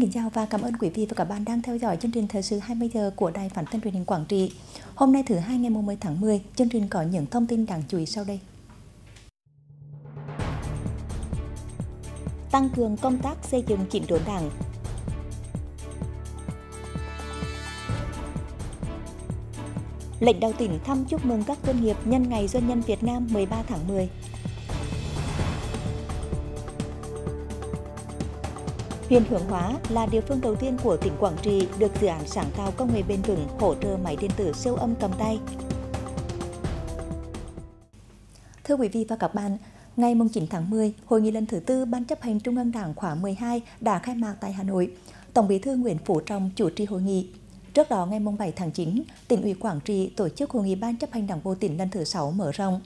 Xin kính chào và cảm ơn quý vị và các bạn đang theo dõi chương trình thời sự 20 giờ của Đài Phản thanh Truyền hình Quảng Trị. Hôm nay thứ hai ngày 10 tháng 10, chương trình có những thông tin đáng chú ý sau đây. Tăng cường công tác xây dựng chỉnh đốn Đảng. Lãnh đạo tỉnh thăm chúc mừng các doanh nghiệp nhân ngày Doanh nhân Việt Nam 13 tháng 10. Huyện Hướng Hóa là địa phương đầu tiên của tỉnh Quảng Trị được dự án sáng tạo công nghệ bền vững hỗ trợ máy điện tử siêu âm cầm tay. Thưa quý vị và các bạn, ngày 9 tháng 10, hội nghị lần thứ tư Ban chấp hành Trung ương Đảng khóa 12 đã khai mạc tại Hà Nội. Tổng Bí thư Nguyễn Phú Trọng chủ trì hội nghị. Trước đó ngày 7 tháng 9, tỉnh ủy Quảng Trị tổ chức hội nghị Ban chấp hành Đảng bộ tỉnh lần thứ 6 mở rộng.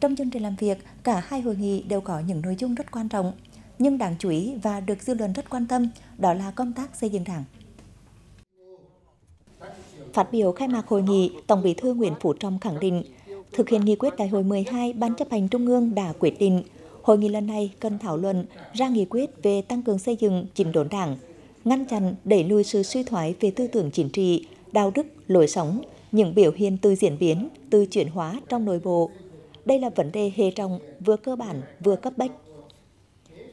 Trong chương trình làm việc, cả hai hội nghị đều có những nội dung rất quan trọng nhưng đáng chú ý và được dư luận rất quan tâm đó là công tác xây dựng đảng. Phát biểu khai mạc hội nghị, Tổng Bí thư Nguyễn Phú Trọng khẳng định, thực hiện nghị quyết đại hội 12 Ban chấp hành Trung ương đã quyết định, hội nghị lần này cần thảo luận ra nghị quyết về tăng cường xây dựng chỉnh đốn đảng, ngăn chặn đẩy lùi sự suy thoái về tư tưởng chính trị, đạo đức, lối sống, những biểu hiện từ diễn biến, từ chuyển hóa trong nội bộ. Đây là vấn đề hệ trọng, vừa cơ bản, vừa cấp bách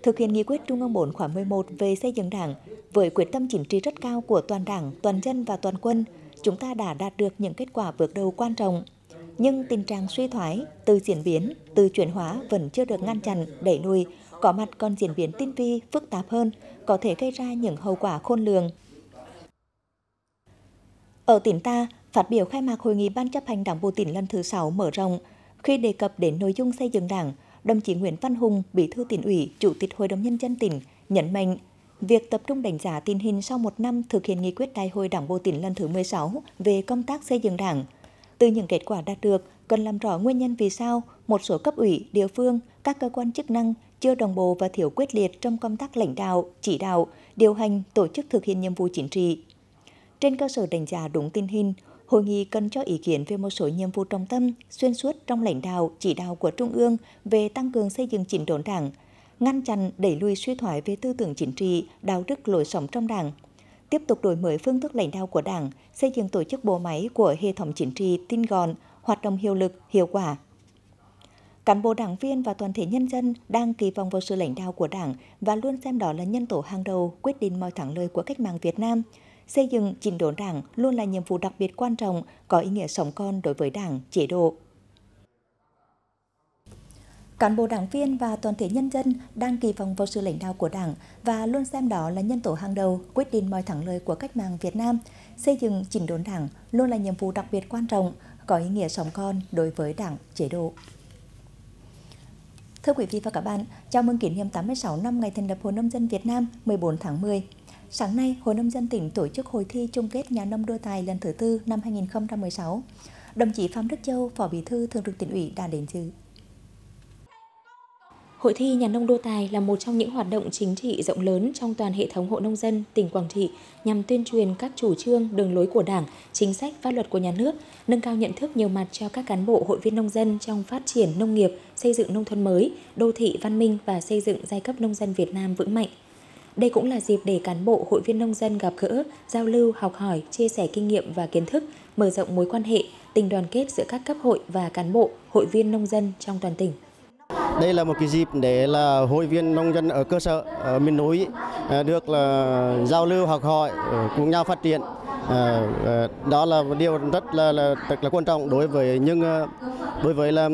thực hiện nghị quyết Trung ương 4 khóa 11 về xây dựng Đảng với quyết tâm chính trị rất cao của toàn Đảng, toàn dân và toàn quân, chúng ta đã đạt được những kết quả bước đầu quan trọng. Nhưng tình trạng suy thoái, từ diễn biến, từ chuyển hóa vẫn chưa được ngăn chặn, đẩy lùi, có mặt còn diễn biến tinh vi, phức tạp hơn, có thể gây ra những hậu quả khôn lường. Ở tỉnh ta, phát biểu khai mạc hội nghị Ban chấp hành Đảng bộ tỉnh lần thứ 6 mở rộng, khi đề cập đến nội dung xây dựng Đảng, đồng chí Nguyễn Văn Hùng, Bí thư tỉnh ủy, Chủ tịch Hội đồng Nhân dân tỉnh, nhấn mạnh việc tập trung đánh giá tình hình sau một năm thực hiện nghị quyết đại hội Đảng bộ tỉnh lần thứ 16 về công tác xây dựng Đảng. Từ những kết quả đạt được, cần làm rõ nguyên nhân vì sao một số cấp ủy, địa phương, các cơ quan chức năng chưa đồng bộ và thiếu quyết liệt trong công tác lãnh đạo, chỉ đạo, điều hành, tổ chức thực hiện nhiệm vụ chính trị. Trên cơ sở đánh giá đúng tình hình, Hội nghị cần cho ý kiến về một số nhiệm vụ trọng tâm xuyên suốt trong lãnh đạo, chỉ đạo của Trung ương về tăng cường xây dựng chỉnh đốn đảng, ngăn chặn đẩy lùi suy thoái về tư tưởng chính trị, đạo đức lối sống trong đảng, tiếp tục đổi mới phương thức lãnh đạo của đảng, xây dựng tổ chức bộ máy của hệ thống chính trị tinh gọn, hoạt động hiệu lực, hiệu quả. Cán bộ đảng viên và toàn thể nhân dân đang kỳ vọng vào sự lãnh đạo của đảng và luôn xem đó là nhân tố hàng đầu quyết định mọi thắng lợi của cách mạng Việt Nam – Xây dựng chỉnh đốn đảng luôn là nhiệm vụ đặc biệt quan trọng, có ý nghĩa sống con đối với đảng, chế độ. Cán bộ đảng viên và toàn thể nhân dân đang kỳ vọng vào sự lãnh đạo của đảng và luôn xem đó là nhân tố hàng đầu quyết định mọi thắng lợi của cách mạng Việt Nam. Xây dựng chỉnh đốn đảng luôn là nhiệm vụ đặc biệt quan trọng, có ý nghĩa sống con đối với đảng, chế độ. Thưa quý vị và các bạn, chào mừng kỷ niệm 86 năm ngày thành lập Hội Nông dân Việt Nam 14 tháng 10. Sáng nay, Hội Nông dân tỉnh tổ chức hội thi chung kết nhà nông đua tài lần thứ tư năm 2016. Đồng chí Phạm Đức Châu, Phó Bí thư Thường trực tỉnh ủy đã đến dự. Hội thi nhà nông đua tài là một trong những hoạt động chính trị rộng lớn trong toàn hệ thống hộ nông dân tỉnh Quảng Trị nhằm tuyên truyền các chủ trương, đường lối của Đảng, chính sách, pháp luật của nhà nước, nâng cao nhận thức nhiều mặt cho các cán bộ hội viên nông dân trong phát triển nông nghiệp, xây dựng nông thôn mới, đô thị văn minh và xây dựng giai cấp nông dân Việt Nam vững mạnh. Đây cũng là dịp để cán bộ hội viên nông dân gặp gỡ, giao lưu, học hỏi, chia sẻ kinh nghiệm và kiến thức, mở rộng mối quan hệ, tình đoàn kết giữa các cấp hội và cán bộ, hội viên nông dân trong toàn tỉnh. Đây là một cái dịp để là hội viên nông dân ở cơ sở ở miền núi à, được là giao lưu học hỏi ờ, cùng nhau phát triển. Ờ, ờ, đó là một điều rất là, là rất là quan trọng đối với những đối với là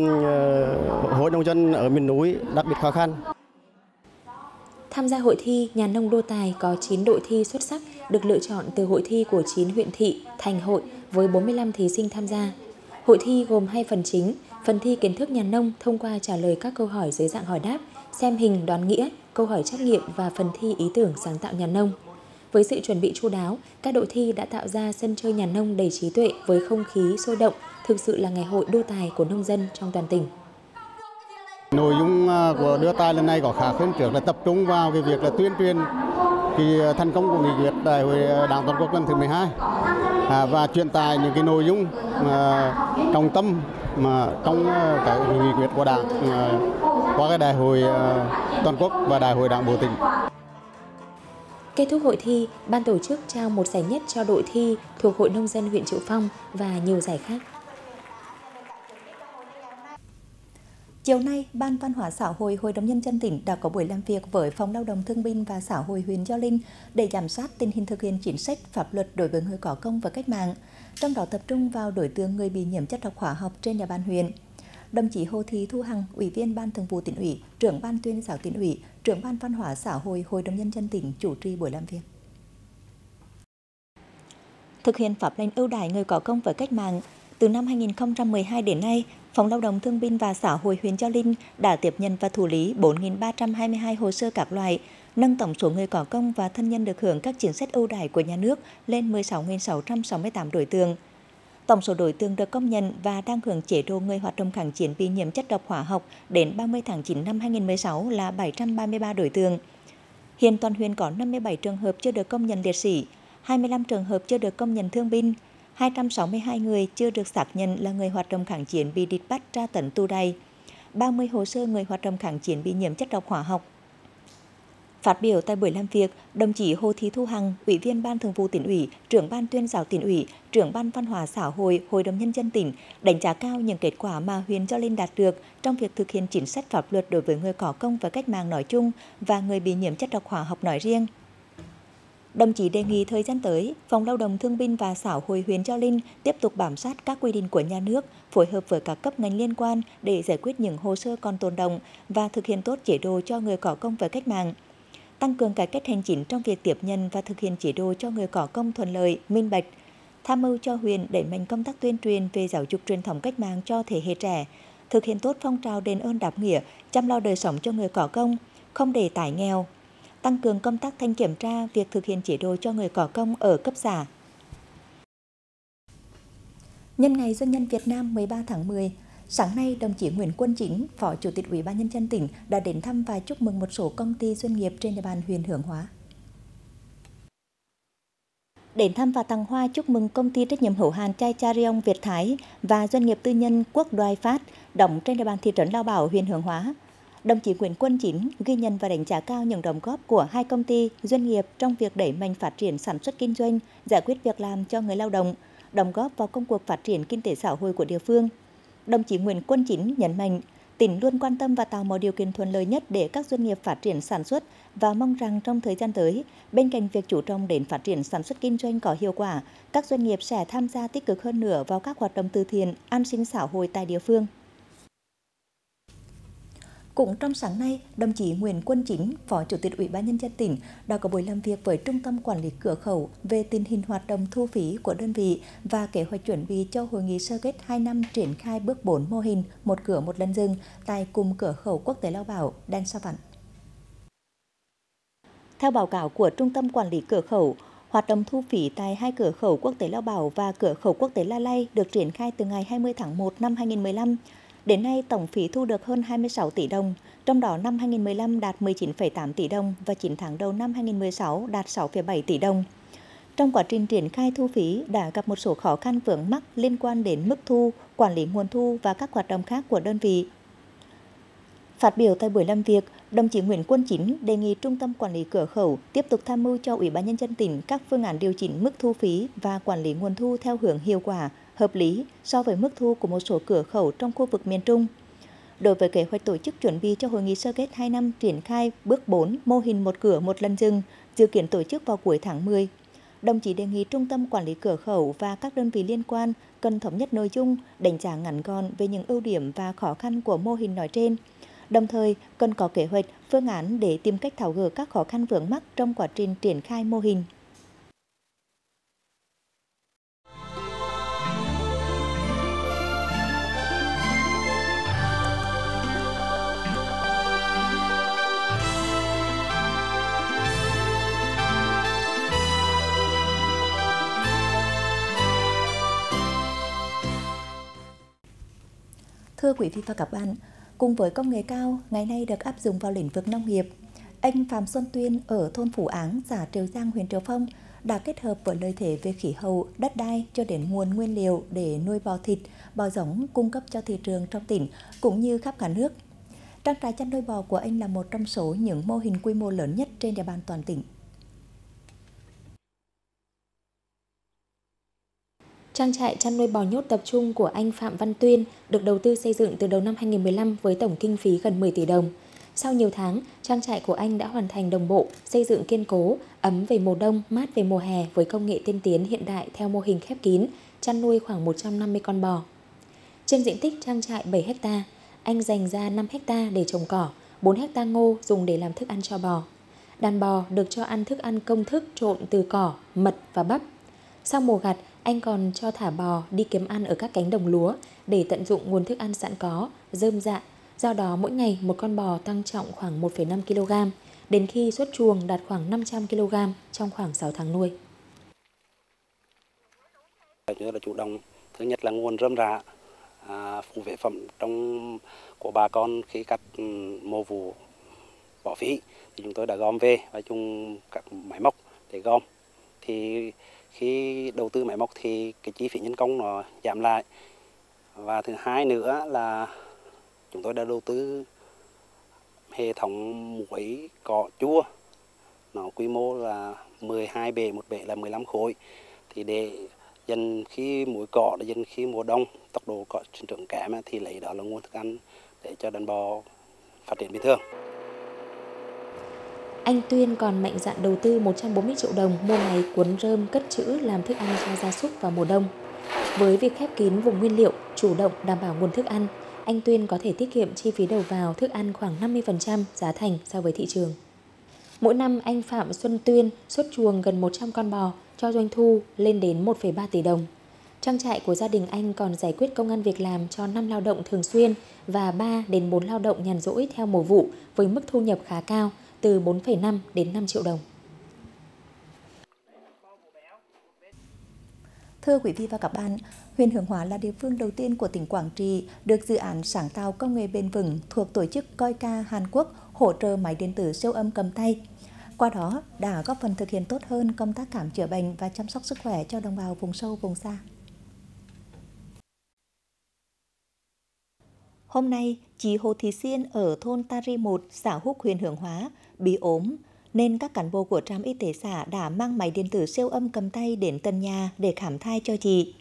hội nông dân ở miền núi đặc biệt khó khăn. Tham gia hội thi, nhà nông đô tài có 9 đội thi xuất sắc được lựa chọn từ hội thi của 9 huyện thị, thành hội với 45 thí sinh tham gia. Hội thi gồm hai phần chính, phần thi kiến thức nhà nông thông qua trả lời các câu hỏi dưới dạng hỏi đáp, xem hình đoán nghĩa, câu hỏi trắc nghiệm và phần thi ý tưởng sáng tạo nhà nông. Với sự chuẩn bị chu đáo, các đội thi đã tạo ra sân chơi nhà nông đầy trí tuệ với không khí sôi động, thực sự là ngày hội đua tài của nông dân trong toàn tỉnh. Nội dung à, của đưa tài lần này có khác hơn trước là tập trung vào cái việc là tuyên truyền cái à, thành công của nghị quyết đại hội à, đảng toàn quốc lần thứ 12 à, và truyền tải những cái nội dung à, trọng tâm mà trong các cái nghị quyết của đảng à, qua cái đại hội à, toàn quốc và đại hội đảng bộ tỉnh. Kết thúc hội thi, ban tổ chức trao một giải nhất cho đội thi thuộc Hội Nông dân huyện Triệu Phong và nhiều giải khác. Chiều nay, Ban Văn hóa xã hội Hội đồng Nhân dân tỉnh đã có buổi làm việc với Phòng Lao động Thương binh và Xã hội huyện Gio Linh để giám sát tình hình thực hiện chính sách pháp luật đối với người có công và cách mạng, trong đó tập trung vào đối tượng người bị nhiễm chất độc hóa học trên địa bàn huyện. Đồng chí Hồ Thị Thu Hằng, Ủy viên Ban Thường vụ tỉnh ủy, trưởng Ban tuyên giáo tỉnh ủy, trưởng Ban Văn hóa xã hội Hội đồng Nhân dân tỉnh chủ trì buổi làm việc. Thực hiện pháp lệnh ưu đãi người có công với cách mạng, từ năm 2012 đến nay, Phòng Lao động Thương binh và Xã hội huyện Gio Linh đã tiếp nhận và thủ lý 4.322 hồ sơ các loại, nâng tổng số người có công và thân nhân được hưởng các chính sách ưu đãi của nhà nước lên 16.668 đối tượng. Tổng số đối tượng được công nhận và đang hưởng chế độ người hoạt động kháng chiến bị nhiễm chất độc hóa học đến 30 tháng 9 năm 2016 là 733 đối tượng. Hiện toàn huyện có 57 trường hợp chưa được công nhận liệt sĩ, 25 trường hợp chưa được công nhận thương binh, 262 người chưa được xác nhận là người hoạt động kháng chiến bị địch bắt tra tấn tù đày, 30 hồ sơ người hoạt động kháng chiến bị nhiễm chất độc hóa học. Phát biểu tại buổi làm việc, đồng chí Hồ Thị Thu Hằng, Ủy viên Ban Thường vụ tỉnh ủy, trưởng Ban tuyên giáo tỉnh ủy, trưởng Ban Văn hóa xã hội, Hội đồng nhân dân tỉnh đánh giá cao những kết quả mà huyện Gio Linh đạt được trong việc thực hiện chính sách pháp luật đối với người có công và cách mạng nói chung và người bị nhiễm chất độc hóa học nói riêng. Đồng chí đề nghị thời gian tới, Phòng Lao động Thương binh và Xã hội huyện Gio Linh tiếp tục bám sát các quy định của nhà nước, phối hợp với các cấp ngành liên quan để giải quyết những hồ sơ còn tồn động và thực hiện tốt chế độ cho người có công với cách mạng. Tăng cường cải cách hành chính trong việc tiếp nhận và thực hiện chế độ cho người có công thuận lợi, minh bạch, tham mưu cho huyện đẩy mạnh công tác tuyên truyền về giáo dục truyền thống cách mạng cho thế hệ trẻ, thực hiện tốt phong trào đền ơn đáp nghĩa, chăm lo đời sống cho người có công, không để tải nghèo, tăng cường công tác thanh kiểm tra việc thực hiện chế độ cho người có công ở cấp xã. Nhân ngày Doanh nhân Việt Nam 13 tháng 10, sáng nay đồng chí Nguyễn Quân Chính, Phó Chủ tịch Ủy ban nhân dân tỉnh đã đến thăm và chúc mừng một số công ty doanh nghiệp trên địa bàn huyện Hưởng Hóa. Đến thăm và tặng hoa chúc mừng công ty trách nhiệm hữu hạn chai Charion Việt Thái và doanh nghiệp tư nhân Quốc Đoài Phát đóng trên địa bàn thị trấn Lao Bảo, huyện Hương Hóa Đồng chí Nguyễn Quân Chính ghi nhận và đánh giá cao những đóng góp của hai công ty, doanh nghiệp trong việc đẩy mạnh phát triển sản xuất kinh doanh, giải quyết việc làm cho người lao động, đóng góp vào công cuộc phát triển kinh tế xã hội của địa phương. Đồng chí Nguyễn Quân Chính nhấn mạnh, tỉnh luôn quan tâm và tạo mọi điều kiện thuận lợi nhất để các doanh nghiệp phát triển sản xuất và mong rằng trong thời gian tới, bên cạnh việc chủ trọng đến phát triển sản xuất kinh doanh có hiệu quả, các doanh nghiệp sẽ tham gia tích cực hơn nữa vào các hoạt động từ thiện, an sinh xã hội tại địa phương. Cũng trong sáng nay, đồng chí Nguyễn Quân Chính, Phó Chủ tịch Ủy ban nhân dân tỉnh đã có buổi làm việc với Trung tâm Quản lý cửa khẩu về tình hình hoạt động thu phí của đơn vị và kế hoạch chuẩn bị cho hội nghị sơ kết 2 năm triển khai bước 4 mô hình một cửa một lần dừng tại cùng cửa khẩu quốc tế Lao Bảo, Đan Sa Vạn. Theo báo cáo của Trung tâm Quản lý cửa khẩu, Hoạt động thu phí tại hai cửa khẩu quốc tế Lao Bảo và cửa khẩu quốc tế La Lai được triển khai từ ngày 20 tháng 1 năm 2015 Đến nay, tổng phí thu được hơn 26 tỷ đồng, trong đó năm 2015 đạt 19,8 tỷ đồng và 9 tháng đầu năm 2016 đạt 6,7 tỷ đồng. Trong quá trình triển khai thu phí đã gặp một số khó khăn vướng mắc liên quan đến mức thu, quản lý nguồn thu và các hoạt động khác của đơn vị. Phát biểu tại buổi làm việc, đồng chí Nguyễn Quân Chính đề nghị Trung tâm Quản lý cửa khẩu tiếp tục tham mưu cho Ủy ban Nhân dân tỉnh các phương án điều chỉnh mức thu phí và quản lý nguồn thu theo hướng hiệu quả, hợp lý so với mức thu của một số cửa khẩu trong khu vực miền Trung. Đối với kế hoạch tổ chức chuẩn bị cho hội nghị sơ kết 2 năm triển khai bước 4 mô hình một cửa một lần dừng, dự kiến tổ chức vào cuối tháng 10. Đồng chí đề nghị Trung tâm Quản lý cửa khẩu và các đơn vị liên quan cần thống nhất nội dung, đánh giá ngắn gọn về những ưu điểm và khó khăn của mô hình nói trên. Đồng thời, cần có kế hoạch, phương án để tìm cách tháo gỡ các khó khăn vướng mắc trong quá trình triển khai mô hình. Thưa quý vị và các bạn, cùng với công nghệ cao ngày nay được áp dụng vào lĩnh vực nông nghiệp, anh Phạm Xuân Tuyên ở thôn Phủ Áng, xã Triều Giang, huyện Triều Phong đã kết hợp với lợi thế về khí hậu, đất đai cho đến nguồn nguyên liệu để nuôi bò thịt, bò giống cung cấp cho thị trường trong tỉnh cũng như khắp cả nước. Trang trại chăn nuôi bò của anh là một trong số những mô hình quy mô lớn nhất trên địa bàn toàn tỉnh. Trang trại chăn nuôi bò nhốt tập trung của anh Phạm Văn Tuyên được đầu tư xây dựng từ đầu năm 2015 với tổng kinh phí gần 10 tỷ đồng. Sau nhiều tháng, trang trại của anh đã hoàn thành đồng bộ, xây dựng kiên cố, ấm về mùa đông, mát về mùa hè với công nghệ tiên tiến hiện đại theo mô hình khép kín, chăn nuôi khoảng 150 con bò. Trên diện tích trang trại 7 ha, anh dành ra 5 ha để trồng cỏ, 4 ha ngô dùng để làm thức ăn cho bò. Đàn bò được cho ăn thức ăn công thức trộn từ cỏ, mật và bắp. Sau mùa gặt, anh còn cho thả bò đi kiếm ăn ở các cánh đồng lúa để tận dụng nguồn thức ăn sẵn có, rơm dạ. Do đó mỗi ngày một con bò tăng trọng khoảng 1,5 kg, đến khi xuất chuồng đạt khoảng 500 kg trong khoảng 6 tháng nuôi. Chúng là chủ động thứ nhất là nguồn rơm rạ, à, phụ vệ phẩm trong của bà con khi cắt ừ, mùa vụ bỏ phí thì chúng tôi đã gom về và dùng các máy móc để gom thì khi đầu tư máy móc thì cái chi phí nhân công nó giảm lại. Và thứ hai nữa là chúng tôi đã đầu tư hệ thống muối cỏ chua. Nó quy mô là 12 bể, một bể là 15 khối. Thì để dần khi muối cỏ, để dần khi mùa đông, tốc độ cỏ sinh trưởng kém thì lấy đó là nguồn thức ăn để cho đàn bò phát triển bình thường. Anh Tuyên còn mạnh dạn đầu tư 140 triệu đồng mua máy cuốn rơm cất trữ làm thức ăn cho gia súc vào mùa đông. Với việc khép kín vùng nguyên liệu, chủ động đảm bảo nguồn thức ăn, anh Tuyên có thể tiết kiệm chi phí đầu vào thức ăn khoảng 50% giá thành so với thị trường. Mỗi năm anh Phạm Xuân Tuyên xuất chuồng gần 100 con bò cho doanh thu lên đến 1,3 tỷ đồng. Trang trại của gia đình anh còn giải quyết công an việc làm cho 5 lao động thường xuyên và 3 đến 4 lao động nhàn rỗi theo mùa vụ với mức thu nhập khá cao từ 4,5 đến 5 triệu đồng. Thưa quý vị và các bạn, huyện Hương Hóa là địa phương đầu tiên của tỉnh Quảng Trị được dự án sáng tạo công nghệ bền vững thuộc tổ chức Coica Hàn Quốc hỗ trợ máy điện tử siêu âm cầm tay. Qua đó đã góp phần thực hiện tốt hơn công tác khám chữa bệnh và chăm sóc sức khỏe cho đồng bào vùng sâu vùng xa. Hôm nay, chị Hồ Thị Xiên ở thôn Tari 1, xã Húc huyện Hương Hóa bị ốm nên các cán bộ của trạm y tế xã đã mang máy điện tử siêu âm cầm tay đến tận nhà để khám thai cho chị.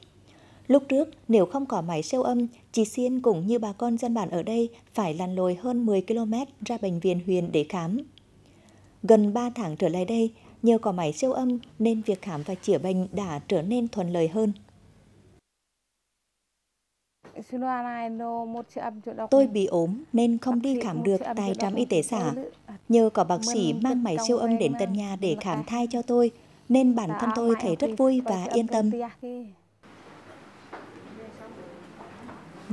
Lúc trước, nếu không có máy siêu âm, chị Xiên cũng như bà con dân bản ở đây phải lăn lội hơn 10 km ra bệnh viện huyện để khám. Gần 3 tháng trở lại đây, nhờ có máy siêu âm nên việc khám và chữa bệnh đã trở nên thuận lợi hơn. Tôi bị ốm nên không đi khám được tại trạm y tế xã. Nhờ có bác sĩ mang máy siêu âm đến tận nhà để khám thai cho tôi, nên bản thân tôi thấy rất vui và yên tâm.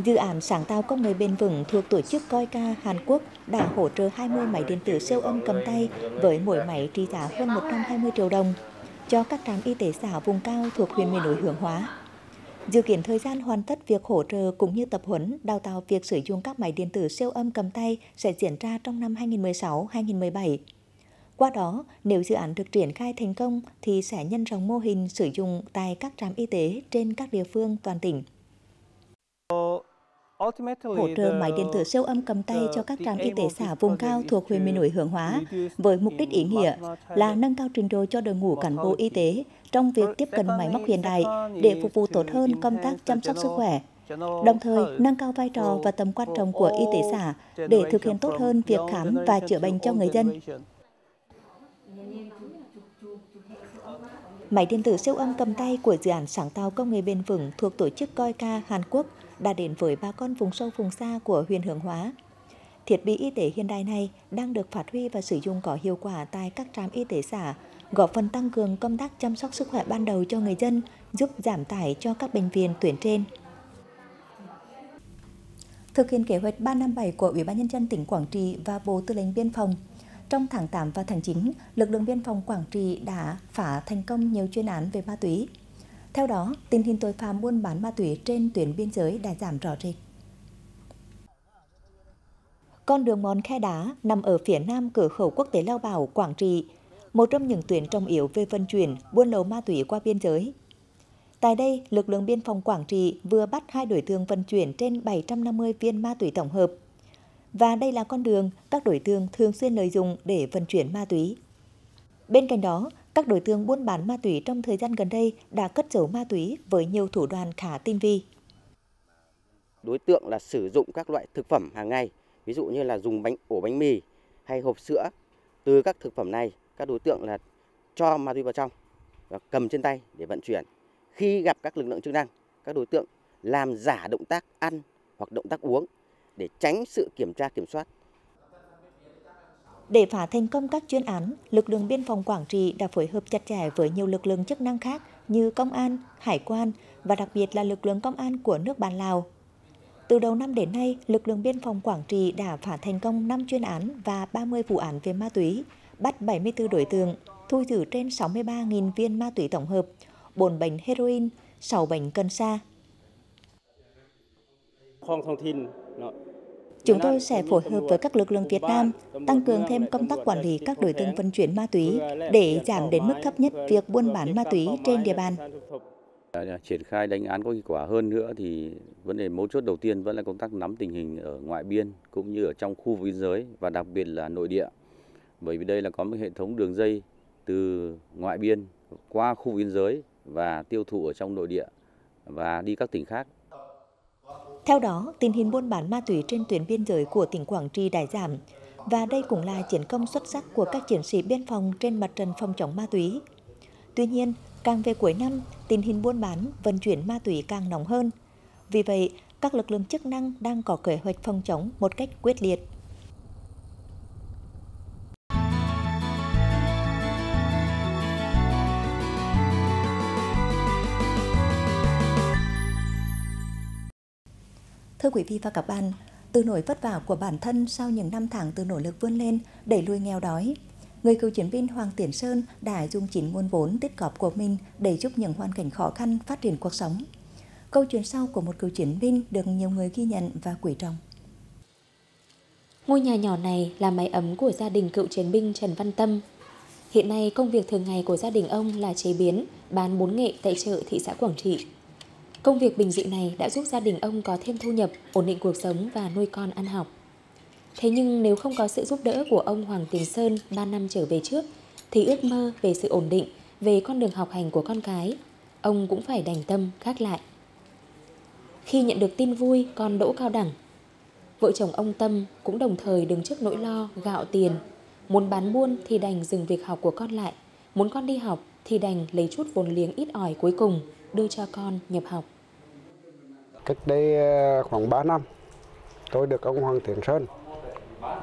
Dự án sáng tạo công nghệ bền vững thuộc tổ chức Coica Hàn Quốc đã hỗ trợ 20 máy điện tử siêu âm cầm tay với mỗi máy trị giá hơn 120 triệu đồng cho các trạm y tế xã vùng cao thuộc huyện miền núi Hướng Hóa. Dự kiến thời gian hoàn tất việc hỗ trợ cũng như tập huấn, đào tạo việc sử dụng các máy điện tử siêu âm cầm tay sẽ diễn ra trong năm 2016-2017. Qua đó, nếu dự án được triển khai thành công thì sẽ nhân rộng mô hình sử dụng tại các trạm y tế trên các địa phương toàn tỉnh hỗ trợ máy điện tử siêu âm cầm tay cho các trạm y tế xã vùng cao thuộc huyện miền núi Hướng Hóa với mục đích ý nghĩa là nâng cao trình độ cho đội ngũ cán bộ y tế trong việc tiếp cận máy móc hiện đại để phục vụ tốt hơn công tác chăm sóc sức khỏe, đồng thời nâng cao vai trò và tầm quan trọng của y tế xã để thực hiện tốt hơn việc khám và chữa bệnh cho người dân. Máy điện tử siêu âm cầm tay của dự án sáng tạo công nghệ bền vững thuộc tổ chức Coica Hàn Quốc đã đến với bà con vùng sâu vùng xa của huyện Hướng Hóa. Thiết bị y tế hiện đại này đang được phát huy và sử dụng có hiệu quả tại các trạm y tế xã, góp phần tăng cường công tác chăm sóc sức khỏe ban đầu cho người dân, giúp giảm tải cho các bệnh viện tuyến trên. Thực hiện kế hoạch 357 của Ủy ban nhân dân tỉnh Quảng Trị và Bộ Tư lệnh Biên phòng, trong tháng 8 và tháng 9, lực lượng biên phòng Quảng Trị đã phá thành công nhiều chuyên án về ma túy, theo đó, tình hình tội phạm buôn bán ma túy trên tuyến biên giới đã giảm rõ rệt. Con đường mòn khe đá nằm ở phía nam cửa khẩu quốc tế Lao Bảo, Quảng Trị, một trong những tuyến trọng yếu về vận chuyển buôn lậu ma túy qua biên giới. Tại đây, lực lượng biên phòng Quảng Trị vừa bắt hai đối tượng vận chuyển trên 750 viên ma túy tổng hợp. Và đây là con đường các đối tượng thường xuyên lợi dụng để vận chuyển ma túy. Bên cạnh đó, các đối tượng buôn bán ma túy trong thời gian gần đây đã cất giấu ma túy với nhiều thủ đoạn khá tinh vi. Đối tượng là sử dụng các loại thực phẩm hàng ngày, ví dụ như là dùng bánh ổ bánh mì hay hộp sữa. Từ các thực phẩm này, các đối tượng là cho ma túy vào trong và cầm trên tay để vận chuyển. Khi gặp các lực lượng chức năng, các đối tượng làm giả động tác ăn hoặc động tác uống để tránh sự kiểm tra kiểm soát để phá thành công các chuyên án, lực lượng biên phòng Quảng Trị đã phối hợp chặt chẽ với nhiều lực lượng chức năng khác như công an, hải quan và đặc biệt là lực lượng công an của nước bạn Lào. Từ đầu năm đến nay, lực lượng biên phòng Quảng Trị đã phá thành công 5 chuyên án và 30 vụ án về ma túy, bắt 74 đối tượng, thu giữ trên 63.000 viên ma túy tổng hợp, 4 bánh heroin, 6 bánh cần sa. Chúng tôi sẽ phối hợp với các lực lượng Việt Nam, tăng cường thêm công tác quản lý các đối tượng vận chuyển ma túy để giảm đến mức thấp nhất việc buôn bán ma túy trên địa bàn. Dạ, dạ, triển khai đánh án có hiệu quả hơn nữa thì vấn đề mấu chốt đầu tiên vẫn là công tác nắm tình hình ở ngoại biên cũng như ở trong khu biên giới và đặc biệt là nội địa. Bởi vì đây là có một hệ thống đường dây từ ngoại biên qua khu biên giới và tiêu thụ ở trong nội địa và đi các tỉnh khác. Theo đó, tình hình buôn bán ma túy trên tuyến biên giới của tỉnh Quảng Trị đã giảm, và đây cũng là chiến công xuất sắc của các chiến sĩ biên phòng trên mặt trận phòng chống ma túy. Tuy nhiên, càng về cuối năm, tình hình buôn bán, vận chuyển ma túy càng nóng hơn. Vì vậy, các lực lượng chức năng đang có kế hoạch phòng chống một cách quyết liệt. Thưa quý vị và các bạn, từ nỗi vất vả của bản thân sau những năm tháng từ nỗ lực vươn lên đẩy lùi nghèo đói, người cựu chiến binh Hoàng Tiến Sơn đã dùng chính nguồn vốn tích góp của mình để giúp những hoàn cảnh khó khăn phát triển cuộc sống. Câu chuyện sau của một cựu chiến binh được nhiều người ghi nhận và quý trọng. Ngôi nhà nhỏ này là mái ấm của gia đình cựu chiến binh Trần Văn Tâm. Hiện nay công việc thường ngày của gia đình ông là chế biến, bán bún nghệ tại chợ thị xã Quảng Trị. Công việc bình dị này đã giúp gia đình ông có thêm thu nhập, ổn định cuộc sống và nuôi con ăn học. Thế nhưng nếu không có sự giúp đỡ của ông Hoàng Tiền Sơn 3 năm trở về trước, thì ước mơ về sự ổn định, về con đường học hành của con cái, ông cũng phải đành tâm khác lại. Khi nhận được tin vui con đỗ cao đẳng, vợ chồng ông Tâm cũng đồng thời đứng trước nỗi lo gạo tiền. Muốn bán buôn thì đành dừng việc học của con lại, muốn con đi học thì đành lấy chút vốn liếng ít ỏi cuối cùng đưa cho con nhập học. Cách đây ờ, khoảng 3 năm, tôi được ông Hoàng Tiến Sơn,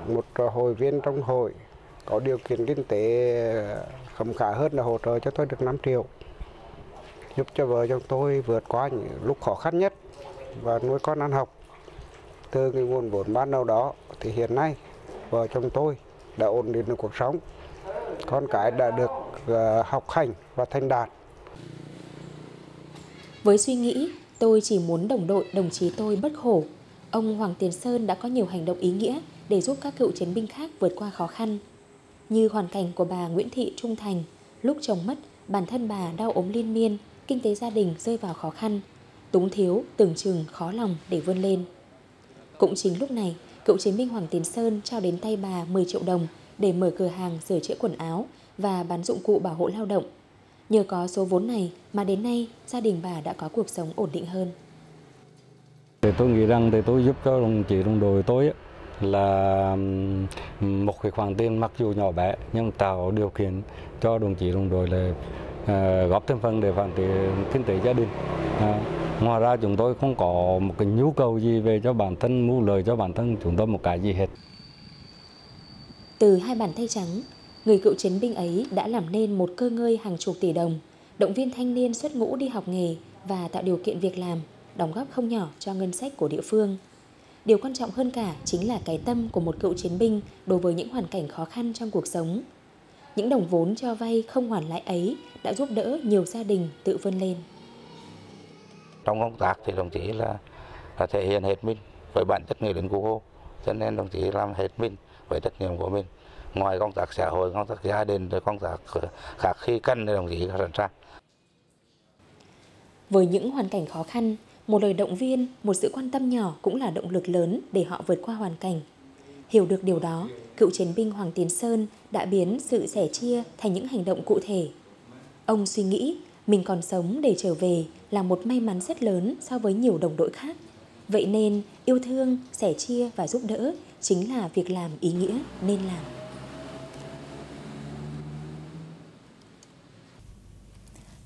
một ờ, hội viên trong hội, có điều kiện kinh tế ờ, khấm khá hơn là hỗ trợ cho tôi được 5 triệu. Giúp cho vợ chồng tôi vượt qua những lúc khó khăn nhất và nuôi con ăn học. Từ cái nguồn vốn ban đầu đó thì hiện nay vợ chồng tôi đã ổn định được cuộc sống. Con cái đã được Ờ, học hành và thành đạt. Với suy nghĩ, tôi chỉ muốn đồng đội đồng chí tôi bất khổ. Ông Hoàng Tiền Sơn đã có nhiều hành động ý nghĩa để giúp các cựu chiến binh khác vượt qua khó khăn. Như hoàn cảnh của bà Nguyễn Thị Trung Thành, lúc chồng mất, bản thân bà đau ốm liên miên, kinh tế gia đình rơi vào khó khăn, túng thiếu, tưởng chừng khó lòng để vươn lên. Cũng chính lúc này, cựu chiến binh Hoàng Tiến Sơn trao đến tay bà 10 triệu đồng để mở cửa hàng sửa chữa quần áo và bán dụng cụ bảo hộ lao động Nhờ có số vốn này mà đến nay gia đình bà đã có cuộc sống ổn định hơn. Thì tôi nghĩ rằng thì tôi giúp cho đồng chí đồng đội tôi là một cái khoản tiền mặc dù nhỏ bé nhưng tạo điều kiện cho đồng chí đồng đội là uh, góp thêm phần để phát triển kinh tế gia đình. À, ngoài ra chúng tôi không có một cái nhu cầu gì về cho bản thân mưu lợi cho bản thân chúng tôi một cái gì hết. Từ hai bàn tay trắng, người cựu chiến binh ấy đã làm nên một cơ ngơi hàng chục tỷ đồng, động viên thanh niên xuất ngũ đi học nghề và tạo điều kiện việc làm, đóng góp không nhỏ cho ngân sách của địa phương. Điều quan trọng hơn cả chính là cái tâm của một cựu chiến binh đối với những hoàn cảnh khó khăn trong cuộc sống. Những đồng vốn cho vay không hoàn lãi ấy đã giúp đỡ nhiều gia đình tự vươn lên. Trong công tác thì đồng chí là, là thể hiện hết mình với bản chất người lính cứu hộ, cho nên đồng chí làm hết mình với trách nhiệm của mình ngoài công tác xã hội công tác gia đình rồi công tác ờ, khác khi cần thì đồng chí sẵn sàng với những hoàn cảnh khó khăn một lời động viên một sự quan tâm nhỏ cũng là động lực lớn để họ vượt qua hoàn cảnh Hiểu được điều đó, cựu chiến binh Hoàng Tiến Sơn đã biến sự sẻ chia thành những hành động cụ thể. Ông suy nghĩ mình còn sống để trở về là một may mắn rất lớn so với nhiều đồng đội khác. Vậy nên yêu thương, sẻ chia và giúp đỡ chính là việc làm ý nghĩa nên làm.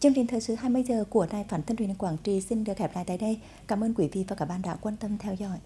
Chương trình thời sự 20 giờ của Đài Phản thân truyền Quảng Trị xin được khép lại tại đây. Cảm ơn quý vị và các bạn đã quan tâm theo dõi.